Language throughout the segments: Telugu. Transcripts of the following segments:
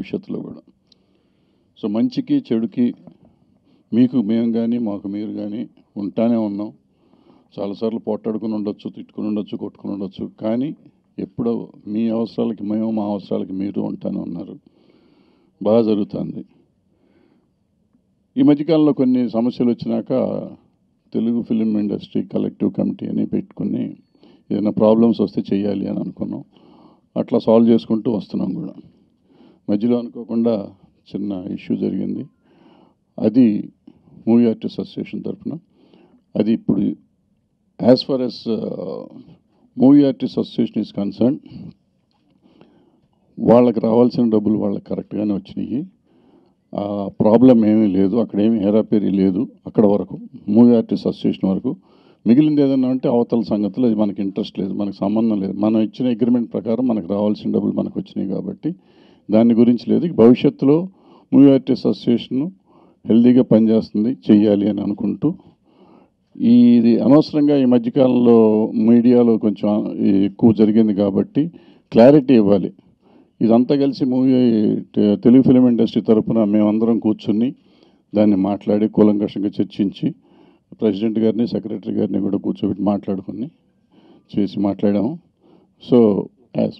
భవిష్యత్తులో కూడా. సో మంచికి చెడుకి మీకు మేము కానీ మాకు మీరు కానీ ఉంటానే ఉన్నాం. చాలాసార్లు పోట్లాడుకుని ఉండొచ్చు తిట్టుకుని ఉండొచ్చు కొట్టుకుని ఉండొచ్చు. కానీ ఎప్పుడో మీ అవసరాలకి మేము మా అవసరాలకి మీరు ఉంటానే ఉన్నారు. బాగా జరుగుతుంది. ఈ మధ్యకాలంలో కొన్ని సమస్యలు వచ్చినాక Telugu film industry collective committee అని పెట్టుకుని ఏదైనా ప్రాబ్లమ్స్ వస్తే చేయాలి అని అనుకున్నాం. అట్లా సాల్వ్ చేసుకుంటూ వస్తున్నాం కూడా. మధ్యలో అనుకోకుండా చిన్న ఇష్యూ జరిగింది. అది మూవీ ఆర్టిస్ట్ అసోసియేషన్ తరఫున. అది ఇప్పుడు as far as movie artist association is concern వాళ్ళకి రావాల్సిన డబ్బులు వాళ్ళకి కరెక్ట్గానే వచ్చినాయి. ఆ ప్రాబ్లం ఏమీ లేదు అక్కడ ఏమీ హేరాపేరీ లేదు అక్కడ వరకు మూవీ ఆర్టిస్ట్ అసోసియేషన్ వరకు. మిగిలింది ఏదన్నా అంటే అవతల సంగతులు అది మనకి ఇంట్రెస్ట్ లేదు మనకు సంబంధం లేదు. మనం ఇచ్చిన అగ్రిమెంట్ ప్రకారం మనకు రావాల్సిన డబ్బులు మనకు వచ్చినాయి కాబట్టి దాని గురించి లేదు. భవిష్యత్తులో మూవీ ఆర్టిస్ట్ అసోసియేషన్ హెల్దీగా పనిచేస్తుంది చెయ్యాలి అని అనుకుంటూ. ఇది అనవసరంగా ఈ మధ్యకాలంలో మీడియాలో కొంచెం ఎక్కువ జరిగింది కాబట్టి క్లారిటీ ఇవ్వాలి. ఇదంతా కలిసి మూవీ తెలుగు ఫిలిం ఇండస్ట్రీ తరఫున మేమందరం కూర్చుని దాన్ని మాట్లాడి కూలంకషంగా చర్చించి ప్రెసిడెంట్ గారిని సెక్రటరీ గారిని కూడా కూర్చోబెట్టి మాట్లాడుకుని చేసి మాట్లాడాము. So as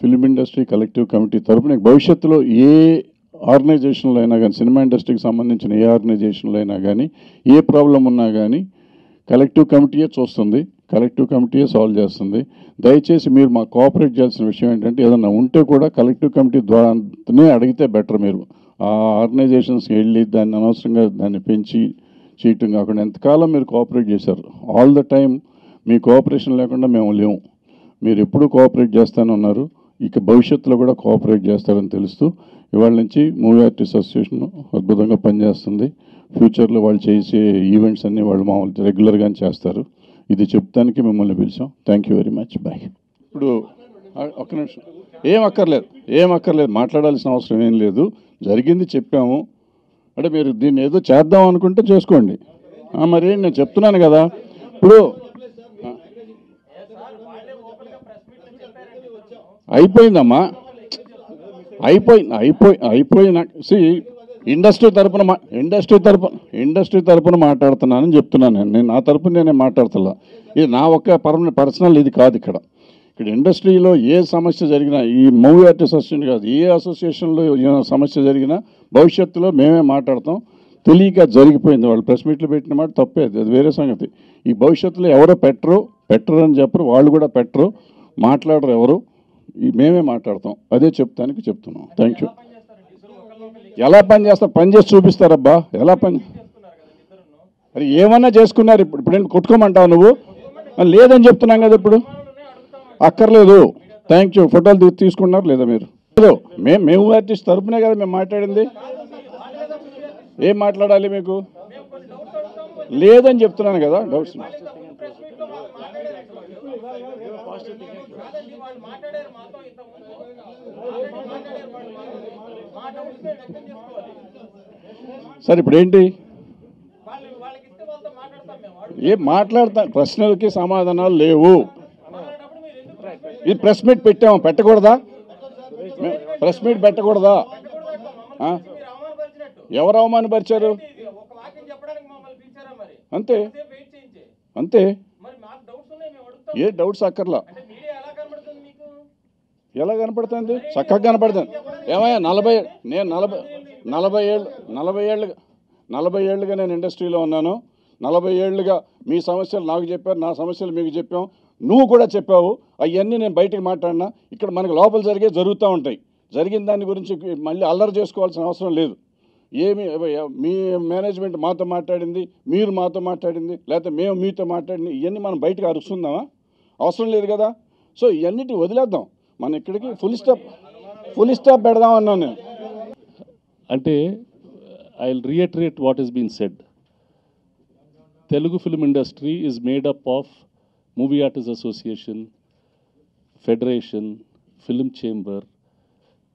film industry collective committee తరపున భవిష్యత్తులో ఏ ఆర్గనైజేషన్లో అయినా కానీ సినిమా ఇండస్ట్రీకి సంబంధించిన ఏ ఆర్గనైజేషన్లో అయినా కానీ ఏ ప్రాబ్లం ఉన్నా కానీ కలెక్టివ్ కమిటీయే చూస్తుంది. కలెక్టివ్ కమిటీయే సాల్వ్ చేస్తుంది. దయచేసి మీరు మాకు కోఆపరేట్ చేయాల్సిన విషయం ఏంటంటే ఏదన్నా ఉంటే కూడా కలెక్టివ్ కమిటీ ద్వారానే అడిగితే బెటర్ మీరు. ఆ ఆర్గనైజేషన్స్కి వెళ్ళి దాన్ని అనవసరంగా దాన్ని పెంచి చేయటం కాకుండా ఎంతకాలం మీరు కోఆపరేట్ చేశారు? ఆల్ ద టైం మీ కోఆపరేషన్ లేకుండా మేము లేము. మీరు ఎప్పుడు కోఆపరేట్ చేస్తానే ఉన్నారు ఇక భవిష్యత్తులో కూడా కోఆపరేట్ చేస్తారని తెలుస్తూ ఇవాళ నుంచి మూవీ ఆర్టిస్ట్ అసోసియేషన్ అద్భుతంగా పనిచేస్తుంది. ఫ్యూచర్లో వాళ్ళు చేసే ఈవెంట్స్ అన్నీ వాళ్ళు మామూలు రెగ్యులర్గానే చేస్తారు. ఇది చెప్తానికి మిమ్మల్ని పిలిచాం. Thank you very much bye ఇప్పుడు ఒక్క నిమిషం. ఏం అక్కర్లేదు. ఏం అక్కర్లేదు. మాట్లాడాల్సిన అవసరం ఏం లేదు. జరిగింది చెప్పాము. అంటే మీరు దీన్ని ఏదో చేద్దాం అనుకుంటే చేసుకోండి. మరి నేను చెప్తున్నాను కదా. ఇప్పుడు అయిపోయిందమ్మా. అయిపోయింది అయిపోయి అయిపోయిన సి ఇండస్ట్రీ తరపున మా ఇండస్ట్రీ తరపున ఇండస్ట్రీ తరపున మాట్లాడుతున్నానని చెప్తున్నాను నేను. నేను నా తరపున నేనే మాట్లాడుతున్నా ఇది నా ఒక్క పర్మనెంట్ పర్సనల్ ఇది కాదు ఇక్కడ. ఇక్కడ ఇండస్ట్రీలో ఏ సమస్య జరిగినా ఈ మూవీ ఆర్టిస్ట్ అసోసియేషన్ కాదు ఏ అసోసియేషన్లో సమస్య జరిగినా భవిష్యత్తులో మేమే మాట్లాడతాం. తెలియక జరిగిపోయింది వాళ్ళు ప్రెస్ మీట్లు పెట్టిన మాట తప్పేది అది వేరే సంగతి. ఈ భవిష్యత్తులో ఎవరో పెట్టరు పెట్టరు అని చెప్పరు వాళ్ళు కూడా పెట్టరు. మాట్లాడరు ఎవరు. మేమే మాట్లాడతాం. అదే చెప్తానికి చెప్తున్నాం. థ్యాంక్ యూ ఎలా పని చేస్తారు పని చేసి చూపిస్తారబ్బా. ఎలా పని అది ఏమన్నా చేసుకున్నారు ఇప్పుడు? ఇప్పుడు ఏంటి కొట్టుకోమంటావు నువ్వు? లేదని చెప్తున్నాం కదా ఇప్పుడు. అక్కర్లేదు. థ్యాంక్ యూ ఫోటోలు తీసుకున్నారు లేదా మీరు? లేదు. మేము మేము ఆర్టిస్ట్ తరపునే కదా మేము మాట్లాడింది. ఏం మాట్లాడాలి మీకు? లేదని చెప్తున్నాను కదా. డౌట్స్ కాదండి వాళ్ళు మాట్లాడారు మాతో ఇంతకుముందు. ఆల్రెడీ మాట్లాడారు వాళ్ళు మా డౌట్స్ మేము వ్యక్తం చేసుకోవాలి. సరే ఇప్పుడు ఏంటి వాళ్ళు వాళ్ళకి ఇస్తే వాళ్ళతో మాట్లాడతాం మేము. వాడు ఏం మాట్లాడతా ప్రశ్నలకి సమాధానాలు లేవు. ఇది ప్రెస్ మీట్ పెట్టాము పెట్టకూడదా? Press meet పెట్టకూడదా? ఎవరు అవమానపరిచారు? అంతే. అంతే. ఏ డౌట్స్ అక్కర్లా. ఎలా కనపడుతుంది? చక్కగా కనపడుతుంది. ఏమయ్యా నలభై నేను నలభై నలభై ఏళ్ళు నలభై ఏళ్ళుగా నలభై ఏళ్ళుగా నేను ఇండస్ట్రీలో ఉన్నాను. నలభై ఏళ్ళుగా మీ సమస్యలు నాకు చెప్పారు నా సమస్యలు మీకు చెప్పాం. నువ్వు కూడా చెప్పావు. అవన్నీ నేను బయటికి మాట్లాడినా ఇక్కడ మనకి లోపల జరిగే జరుగుతూ ఉంటాయి. జరిగిన దాని గురించి మళ్ళీ అల్లరి చేసుకోవాల్సిన అవసరం లేదు. ఏమి మీ మేనేజ్మెంట్ మాతో మాట్లాడింది మీరు మాతో మాట్లాడింది లేకపోతే మేము మీతో మాట్లాడింది ఇవన్నీ మనం బయటకు అరుస్తుందామా? అవసరం లేదు కదా? సో ఇవన్నిటి వదిలేద్దాం. మనం ఇక్కడికి ఫుల్ స్టాప్ ఫుల్ స్టాప్ పెడదాం అన్నాను నేను. అంటే I will what is been said Telugu film industry is made up of movie artist association federation film chamber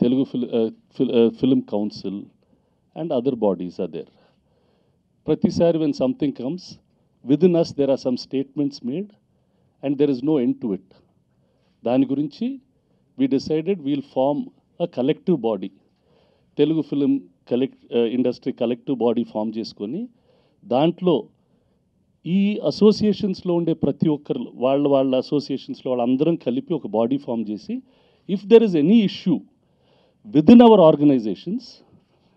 Telugu film film council and other bodies are there ప్రతిసారి when something comes within us there are some statements made and there is no end to it. దాని గురించి we decided we'll form a collective body Telugu film collect industry collective body form చేసుకొని దాంట్లో ఈ అసోసియేషన్స్లో ఉండే ప్రతి ఒక్కరు వాళ్ళ వాళ్ళ అసోసియేషన్స్లో వాళ్ళందరం కలిపి ఒక బాడీ ఫామ్ చేసి if there is any issue within our organisations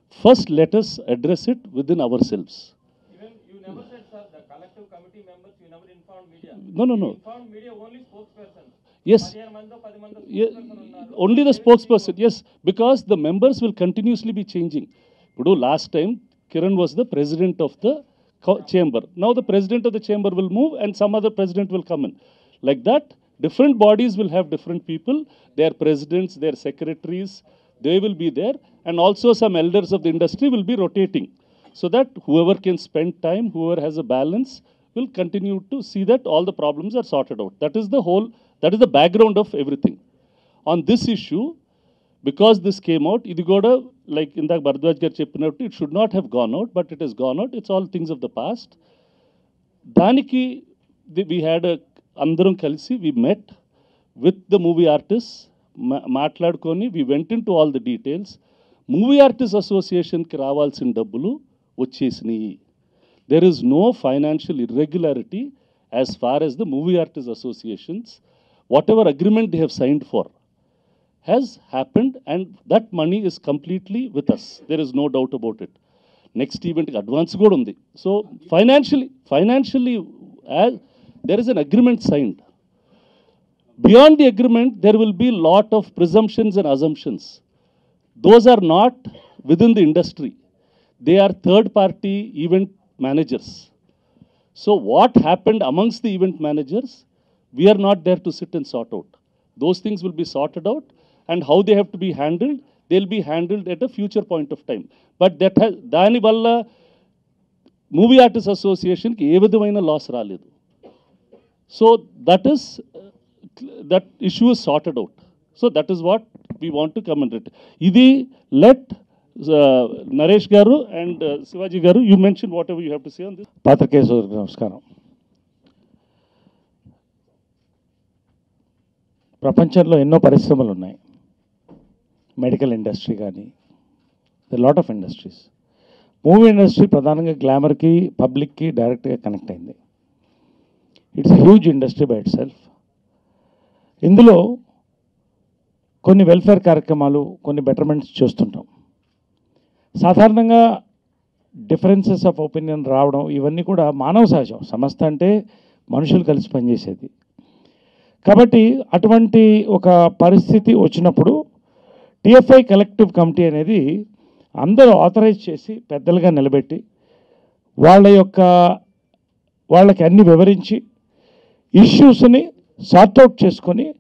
First, let us address it within ourselves. Even you never said, sir, the collective committee members, you never informed media. No, no, no. You informed media only spokesperson. Yes. Yeah, only the spokesperson, yes, because the members will continuously be changing. Last time, Kiran was the president of the chamber. Now the president of the chamber will move and some other president will come in. Like that, different bodies will have different people, their presidents, their secretaries, they will be there, and also some elders of the industry will be rotating. So that whoever can spend time, whoever has a balance, will continue to see that all the problems are sorted out. That is the whole, that is the background of everything. On this issue, because this came out, ఇది కూడా లైక్ ఇందాక భరద్వాజ్ గారు చెప్పినట్టు it should not have gone out but it is gone out it's all things of the past దానికి వీ హ్యాడ్ అందరం కలిసి we met with the movie artist మాట్లాడుకొని we went into all the details movie artist అసోసియేషన్కి రావాల్సిన డబ్బులు వచ్చేసినాయి there is no financial irregularity as far as the movie artists associations whatever agreement they have signed for has happened and that money is completely with us there is no doubt about it next event advance కూడా ఉంది so financially financially as there is an agreement signed beyond the agreement there will be lot of presumptions and assumptions those are not within the industry they are third party event managers so what happened amongst the event managers we are not there to sit and sort out those things will be sorted out and how they have to be handled they'll be handled at a future point of time but that has దాని వల్ల మూవీ ఆర్టిస్ట్ అసోసియేషన్కి ఏ విధమైన లాస్ రాలేదు so that is That issue is sorted out so that is what we want to comment ఇది let Naresh garu and Shivaji garu you mention whatever you have to see on this పాత్రికేయ నమస్కారం. ప్రపంచంలో ఎన్నో పరిశ్రమలు ఉన్నాయి. మెడికల్ ఇండస్ట్రీ కానీ the lot of industries movie industry ప్రధానంగా గ్లామర్కి పబ్లిక్కి డైరెక్ట్గా కనెక్ట్ అయింది. It's huge industry by itself ఇందులో కొన్ని వెల్ఫేర్ కార్యక్రమాలు కొన్ని బెటర్మెంట్స్ చేస్తుంటాం. సాధారణంగా డిఫరెన్సెస్ ఆఫ్ ఒపీనియన్ రావడం ఇవన్నీ కూడా మానవ సహజం. సంస్థ అంటే మనుషులు కలిసి పనిచేసేది. కాబట్టి అటువంటి ఒక పరిస్థితి వచ్చినప్పుడు టిఎఫ్ఐ కలెక్టివ్ కమిటీ అనేది అందరూ ఆథరైజ్ చేసి పెద్దలుగా నిలబెట్టి వాళ్ళ యొక్క వాళ్ళకి అన్ని వివరించి ఇష్యూస్ని సార్ట్అవుట్ చేసుకొని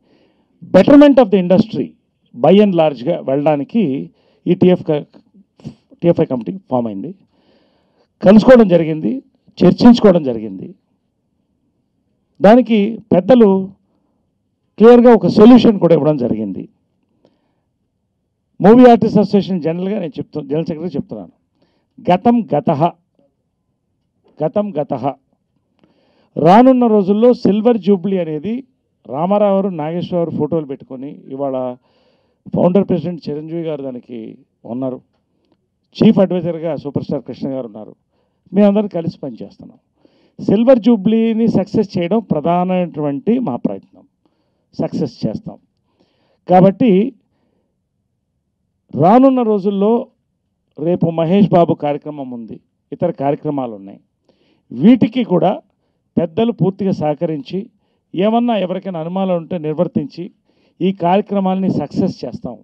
betterment of the industry by and లార్జ్గా వెళ్ళడానికి ఈ టిఎఫ్ టిఎఫ్ఐ కమిటీ ఫామ్ అయింది. కలుసుకోవడం జరిగింది చర్చించుకోవడం జరిగింది. దానికి పెద్దలు క్లియర్గా ఒక సొల్యూషన్ కూడా ఇవ్వడం జరిగింది. మూవీ ఆర్టిస్ట్ అసోసియేషన్ జనరల్గా నేను చెప్తు జనరల్ సెక్రటరీ చెప్తున్నాను. గతం గత గతం గత. రానున్న రోజుల్లో సిల్వర్ జూబ్లీ అనేది రామారావు నాగేశ్వరరావు ఫోటోలు పెట్టుకొని ఇవాళ ఫౌండర్ ప్రెసిడెంట్ చిరంజీవి గారు దానికి ఉన్నారు. చీఫ్ అడ్వైజర్గా సూపర్ స్టార్ కృష్ణ గారు ఉన్నారు. మేమందరం కలిసి పనిచేస్తున్నాం. సిల్వర్ జూబ్లీని సక్సెస్ చేయడం ప్రధానమైనటువంటి మా ప్రయత్నం. సక్సెస్ చేస్తాం. కాబట్టి రానున్న రోజుల్లో రేపు మహేష్ బాబు కార్యక్రమం ఉంది. ఇతర కార్యక్రమాలు ఉన్నాయి. వీటికి కూడా పెద్దలు పూర్తిగా సహకరించి ఏమన్నా ఎవరికైనా అనుమానాలు ఉంటే నిర్వర్తించి ఈ కార్యక్రమాన్ని సక్సెస్ చేస్తాం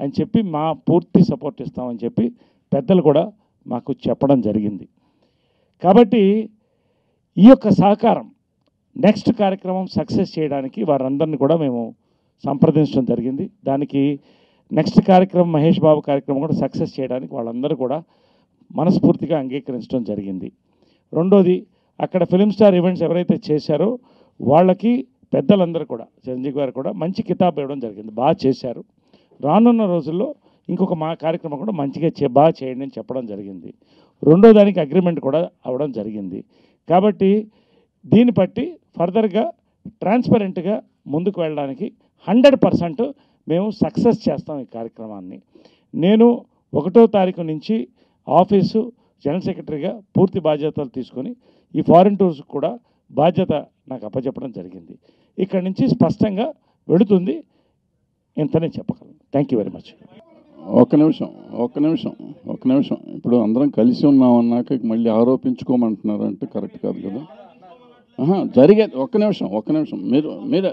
అని చెప్పి మా పూర్తి సపోర్ట్ ఇస్తామని చెప్పి పెద్దలు కూడా మాకు చెప్పడం జరిగింది. కాబట్టి ఈ యొక్క సహకారం నెక్స్ట్ కార్యక్రమం సక్సెస్ చేయడానికి వారందరిని కూడా మేము సంప్రదించడం జరిగింది. దానికి నెక్స్ట్ కార్యక్రమం మహేష్ బాబు కార్యక్రమం కూడా సక్సెస్ చేయడానికి వాళ్ళందరూ కూడా మనస్ఫూర్తిగా అంగీకరించడం జరిగింది. రెండోది అక్కడ ఫిలిం స్టార్ ఈవెంట్స్ ఎవరైతే చేశారో వాళ్ళకి పెద్దలందరూ కూడా చిరంజీవి గారు కూడా మంచి కితాబ్ ఇవ్వడం జరిగింది బాగా చేశారు. రానున్న రోజుల్లో ఇంకొక మా కార్యక్రమం కూడా మంచిగా చే బాగా చేయండి అని చెప్పడం జరిగింది. రెండో దానికి అగ్రిమెంట్ కూడా అవ్వడం జరిగింది. కాబట్టి దీన్ని బట్టి ఫర్దర్గా ట్రాన్స్పరెంట్గా ముందుకు వెళ్ళడానికి హండ్రెడ్ పర్సెంట్ మేము సక్సెస్ చేస్తాం ఈ కార్యక్రమాన్ని. నేను ఒకటో తారీఖు నుంచి ఆఫీసు జనరల్ సెక్రటరీగా పూర్తి బాధ్యతలు తీసుకొని ఈ ఫారిన్ టూర్స్ కూడా బాధ్యత నాకు అప్పచెప్పడం జరిగింది. ఇక్కడ నుంచి స్పష్టంగా వెళుతుంది. ఇంతనే చెప్పగలను. థ్యాంక్ యూ వెరీ మచ్ ఒక్క నిమిషం ఒక్క నిమిషం ఒక్క నిమిషం. ఇప్పుడు అందరం కలిసి ఉన్నాం అన్నాక మళ్ళీ ఆరోపించుకోమంటున్నారు అంటే కరెక్ట్ కాదు? కదా జరిగేది ఒక్క నిమిషం ఒక్క నిమిషం. మీరు మీరు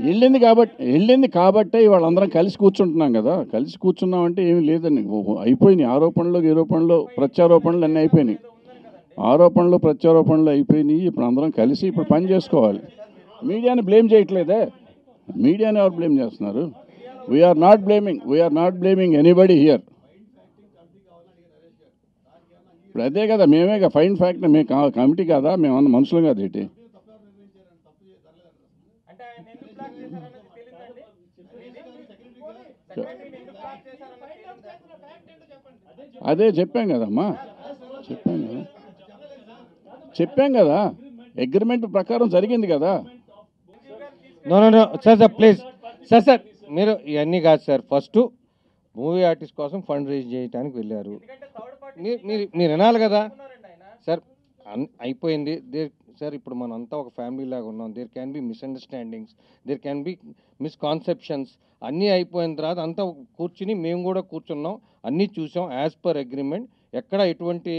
వెళ్ళింది కాబట్టి వెళ్ళింది కాబట్టే వాళ్ళందరం కలిసి కూర్చుంటున్నాం కదా? కలిసి కూర్చున్నాం అంటే ఏమీ లేదండి. ఓ- అయిపోయినాయి. ఆరోపణలు ఆరోపణలు ప్రత్యారోపణలు అన్నీ అయిపోయినాయి. ఆరోపణలు ప్రత్యారోపణలు అయిపోయినాయి. ఇప్పుడు అందరం కలిసి ఇప్పుడు పని చేసుకోవాలి. మీడియాని బ్లేమ్ చేయట్లేదే. మీడియాని ఎవరు బ్లేమ్ చేస్తున్నారు? We're not blaming we're not blaming anybody here ఇప్పుడు అదే కదా మేమే కదా. ఫైన్ ఫ్యాక్ట్ మేము కమిటీ కాదా? మేము మనుషులు కాదు ఏంటి అదే చెప్పాం కదమ్మా. చెప్పాం కదా. చెప్పాం కదా. అగ్రిమెంట్ ప్రకారం జరిగింది కదా. Sir sir please sir sir మీరు ఇవన్నీ కాదు సార్ ఫస్ట్ మూవీ ఆర్టిస్ట్ కోసం ఫండ్ రేజ్ చేయడానికి వెళ్ళారు. మీరు మీరు మీరు వినాలి కదా. సార్ అన్- అయిపోయింది. దేర్ సార్ ఇప్పుడు మనం అంతా ఒక ఫ్యామిలీ లాగా ఉన్నాం. There can be misunderstandings there can be misconceptions అన్నీ అయిపోయిన తర్వాత అంతా కూర్చుని మేము కూడా కూర్చున్నాం. అన్నీ చూసాం. యాజ్ పర్ అగ్రిమెంట్ ఎక్కడ ఎటువంటి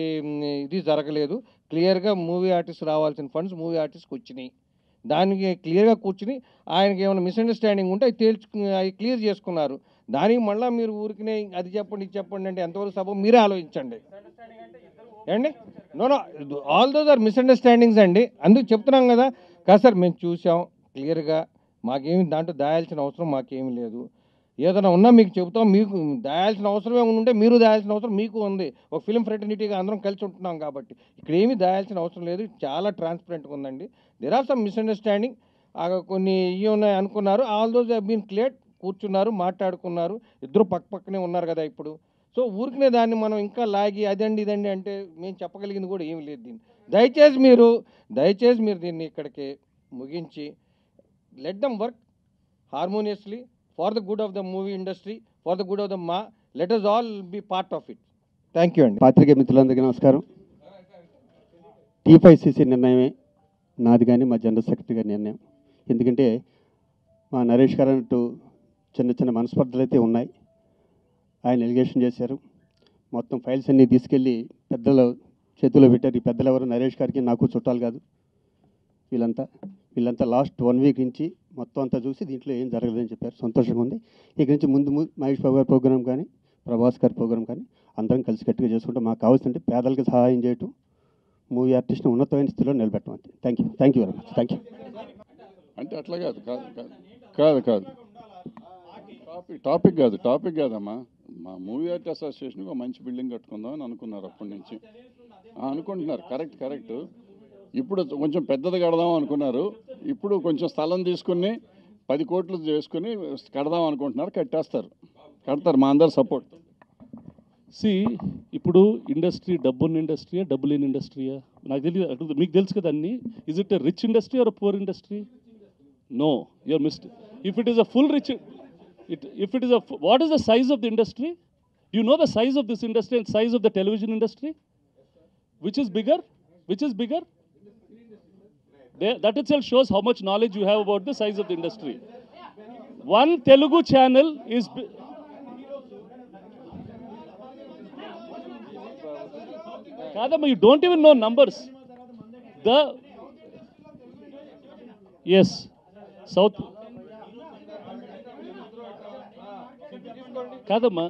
ఇది జరగలేదు. క్లియర్గా మూవీ ఆర్టిస్ట్ రావాల్సిన ఫండ్స్ మూవీ ఆర్టిస్ట్కి వచ్చినాయి. దానికి క్లియర్గా కూర్చుని ఆయనకి ఏమైనా మిస్అండర్స్టాండింగ్ ఉంటే అవి తేల్చు అవి క్లియర్ చేసుకున్నారు. దానికి మళ్ళీ మీరు ఊరికినే అది చెప్పండి ఇది చెప్పండి అంటే ఎంతవరకు సభ మీరే ఆలోచించండి. ఏమండి? No no all those are misunderstandings అండి. అందుకు చెప్తున్నాం కదా. కాదు సార్ మేము చూసాం క్లియర్గా. మాకేమి దాంట్లో దాయాల్సిన అవసరం మాకేమీ లేదు. ఏదైనా ఉన్నా మీకు చెబుతాం. మీకు దాయాల్సిన అవసరం ఉంటే మీరు దాయాల్సిన అవసరం మీకు ఉంది. ఒక ఫిలిం ఫ్రెటర్నిటీగా అందరం కలిసి ఉంటున్నాం కాబట్టి. ఇక్కడ ఏమీ దాయాల్సిన అవసరం లేదు. చాలా ట్రాన్స్పరెంట్గా ఉందండి. దెర్ ఆర్ సమ్ మిస్అండర్స్టాండింగ్ కొన్ని ఇవి ఉన్నాయి అనుకున్నారు. All those have been clear కూర్చున్నారు మాట్లాడుకున్నారు. ఇద్దరు పక్క పక్కనే ఉన్నారు కదా ఇప్పుడు. సో ఊరికనే దాన్ని మనం ఇంకా లాగి అదండి ఇదండి అంటే మేము చెప్పగలిగింది కూడా ఏమి లేదు దీన్ని. దయచేసి మీరు దయచేసి మీరు దీన్ని ఇక్కడికి ముగించి let them work harmoniously for the good of the movie industry for the good of the MAA let us all be part of it thank you అండి పాత్రికే మిత్రులందరికీ నమస్కారం. టీ నిర్ణయమే నాది కానీ మా జనరల్ సెక్రటరీ గారి నిర్ణయం. ఎందుకంటే మా నరేష్ గారు అన్నట్టు చిన్న చిన్న మనస్పర్ధలు అయితే ఉన్నాయి. ఆయన ఎలిగేషన్ చేశారు. మొత్తం ఫైల్స్ అన్నీ తీసుకెళ్ళి పెద్దల చేతిలో పెట్టారు. ఈ పెద్దలు ఎవరు? నరేష్ గారికి నాకు చుట్టాలు కాదు. వీళ్ళంతా వీళ్ళంతా లాస్ట్ వన్ వీక్ నుంచి మొత్తం అంతా చూసి దీంట్లో ఏం జరగలేదని చెప్పారు. సంతోషంగా ఉంది. ఇక నుంచి ముందు మహేష్ బాబు గారి ప్రోగ్రామ్ కానీ ప్రభాస్ గారి ప్రోగ్రామ్ కానీ అందరం కలిసి గట్టిగా చేసుకుంటే మాకు కావాల్సింటే పేదలకు సహాయం చేయటం మూవీ ఆర్టిస్ట్ని ఉన్నతమైన స్థితిలో నిలబెట్టడం అంతే. Thank you thank you very much thank you అంటే అట్లా కాదు. కాదు కాదు కాదు. టాపిక్ టాపిక్ కాదు. టాపిక్ కాదమ్మా. మా మూవీ ఆర్ట్ అసోసియేషన్కి ఒక మంచి బిల్డింగ్ కట్టుకుందాం అని అనుకున్నారు అప్పటి నుంచి. అనుకుంటున్నారు. Correct correct. ఇప్పుడు కొంచెం పెద్దది కడదాం అనుకున్నారు. ఇప్పుడు కొంచెం స్థలం తీసుకుని పది కోట్లు చేసుకుని కడదాం అనుకుంటున్నారు కట్టేస్తారు. కడతారు మా అందరు సపోర్ట్. సి ఇప్పుడు ఇండస్ట్రీ డబ్బున్న ఇండస్ట్రీయా డబ్బు లేని ఇండస్ట్రీయా? నాకు తెలియదు మీకు తెలుసు కదా అన్ని? Is it a rich industry or poor industry no your miss if it is a full rich it if it is a what is the size of the industry you know the size of this industry and size of the television industry which is bigger which is bigger that itself shows how much knowledge you have about the size of the industry. One Telugu channel is. bi- Kadama, you don't even know numbers. The yes, South. కాదమ్మా